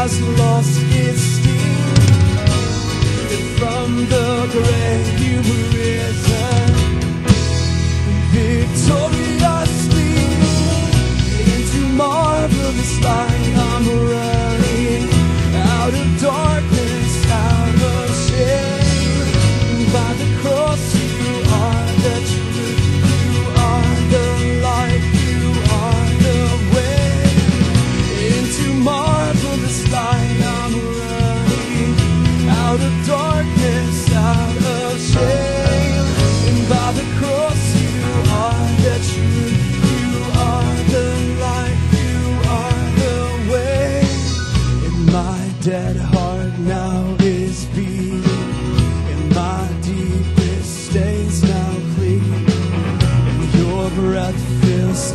as lost your breath feels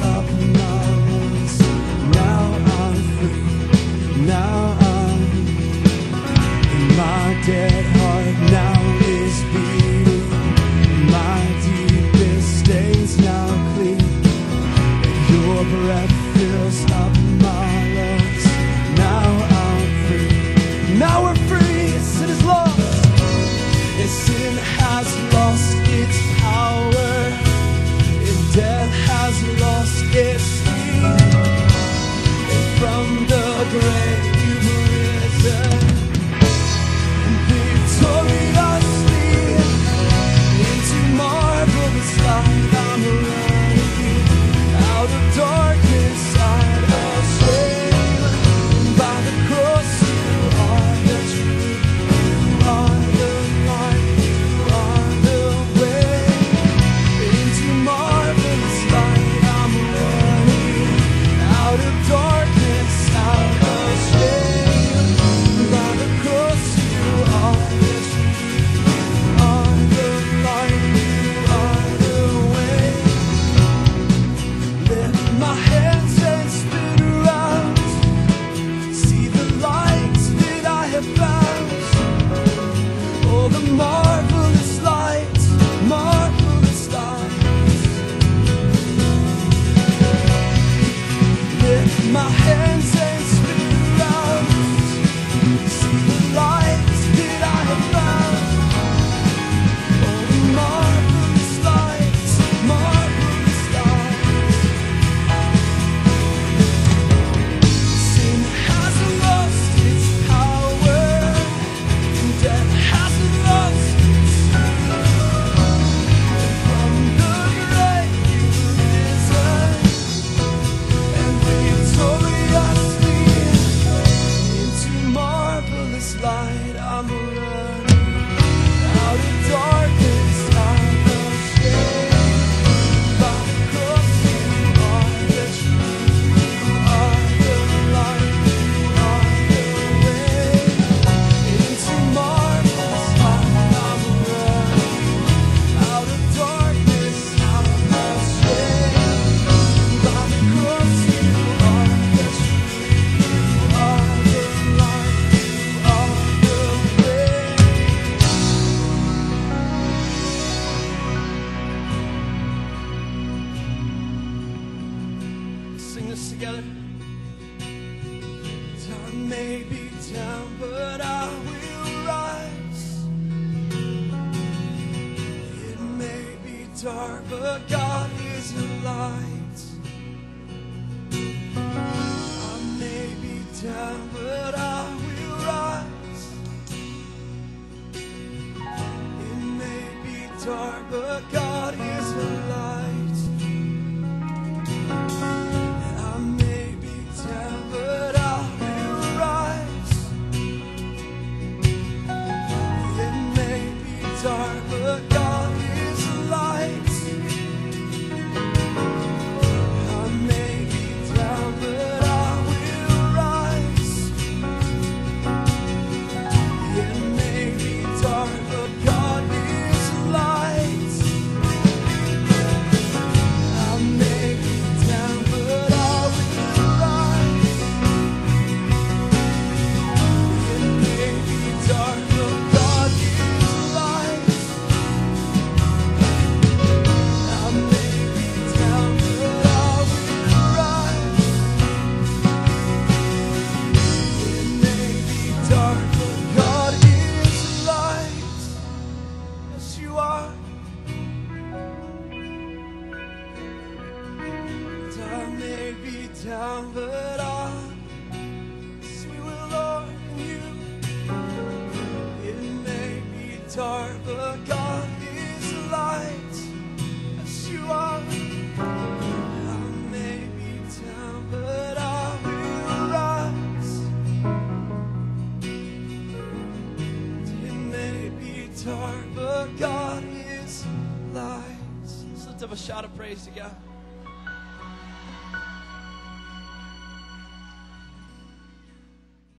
dark, but God is a light. I may be down, but I will rise. It may be dark, but God. you are. Down may be down, but I see the will in you. It may be dark, but God is light as you are. Dark, but God is light. Let's lift up a shout of praise to God.